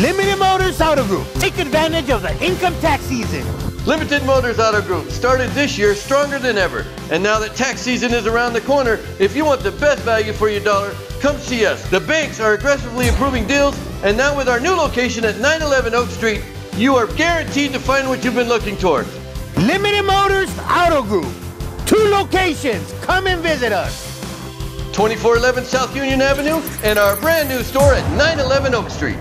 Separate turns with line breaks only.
Limited Motors Auto Group. Take advantage of the income tax season.
Limited Motors Auto Group started this year stronger than ever. And now that tax season is around the corner, if you want the best value for your dollar, come see us. The banks are aggressively improving deals, and now with our new location at 911 Oak Street, you are guaranteed to find what you've been looking towards.
Limited Motors Auto Group. Two locations. Come and visit us.
2411 South Union Avenue and our brand new store at 911 Oak Street.